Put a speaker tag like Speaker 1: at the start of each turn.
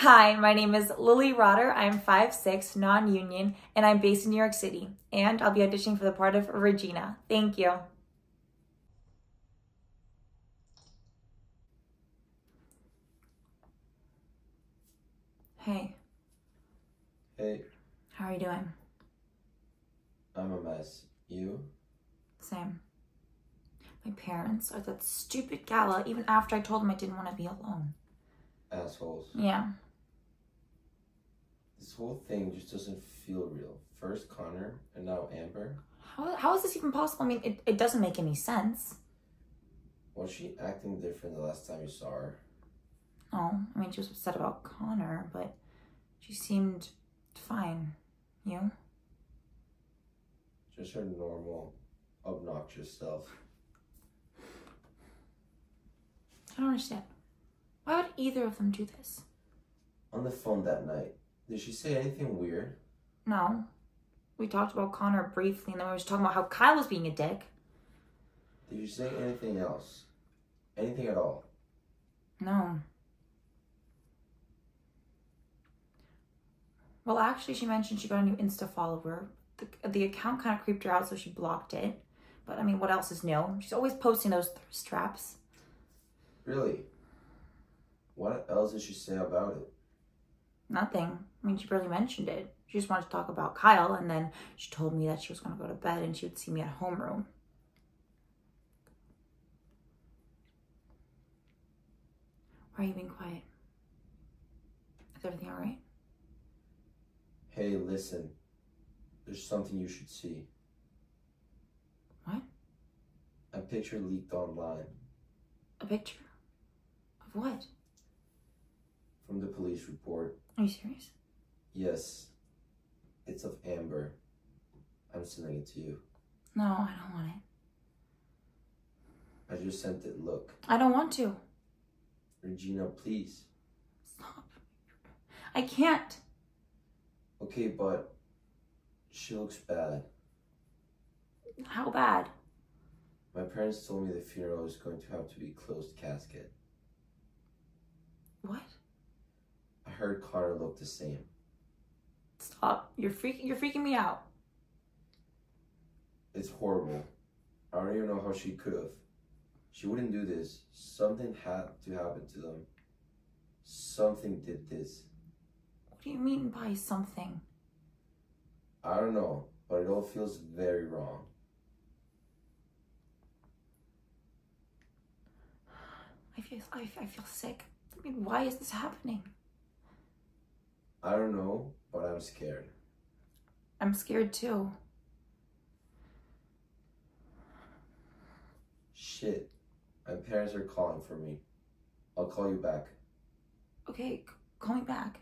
Speaker 1: Hi, my name is Lilly Rotter. I'm 5'6", non-union, and I'm based in New York City. And I'll be auditioning for the part of Regina. Thank you. Hey,
Speaker 2: Hey,
Speaker 1: how are you doing?
Speaker 2: I'm a mess. You?
Speaker 1: Same. My parents are that stupid gala even after I told them I didn't want to be alone.
Speaker 2: Assholes.
Speaker 1: Yeah.
Speaker 2: This whole thing just doesn't feel real. First Connor, and now Amber.
Speaker 1: How, how is this even possible? I mean, it, it doesn't make any sense.
Speaker 2: Was she acting different the last time you saw her?
Speaker 1: Oh, I mean, she was upset about Connor, but she seemed fine. You?
Speaker 2: Just her normal, obnoxious self.
Speaker 1: I don't understand. Why would either of them do this?
Speaker 2: On the phone that night, did she say anything weird?
Speaker 1: No. We talked about Connor briefly, and then we were talking about how Kyle was being a dick.
Speaker 2: Did you say anything else? Anything at all?
Speaker 1: No. Well, actually, she mentioned she got a new Insta follower. The, the account kind of creeped her out, so she blocked it. But I mean, what else is new? She's always posting those thirst traps.
Speaker 2: Really? What else did she say about it?
Speaker 1: Nothing. I mean, she barely mentioned it. She just wanted to talk about Kyle, and then she told me that she was going to go to bed and she would see me at homeroom. Why are you being quiet? Is everything all right?
Speaker 2: Hey, listen. There's something you should see.
Speaker 1: What?
Speaker 2: A picture leaked online
Speaker 1: A picture? Of what?
Speaker 2: From the police report.
Speaker 1: Are you serious?
Speaker 2: Yes, it's of Amber. I'm sending it to you.
Speaker 1: No, I don't want it.
Speaker 2: I just sent it. Look,
Speaker 1: I don't want to.
Speaker 2: Regina, please.
Speaker 1: Stop. I can't.
Speaker 2: Okay, but she looks bad.
Speaker 1: How bad?
Speaker 2: My parents told me the funeral is going to have to be closed casket.
Speaker 1: What?
Speaker 2: Heard Connor looked the same.
Speaker 1: Stop. You're freaking you're freaking me out.
Speaker 2: It's horrible. I don't even know how she could have. She wouldn't do this. Something had to happen to them. Something did this.
Speaker 1: What do you mean by something?
Speaker 2: I don't know, but it all feels very wrong.
Speaker 1: I feel I, I feel sick. I mean, why is this happening?
Speaker 2: I don't know, but I'm scared.
Speaker 1: I'm scared too.
Speaker 2: Shit. My parents are calling for me. I'll call you back.
Speaker 1: Okay, c- call me back.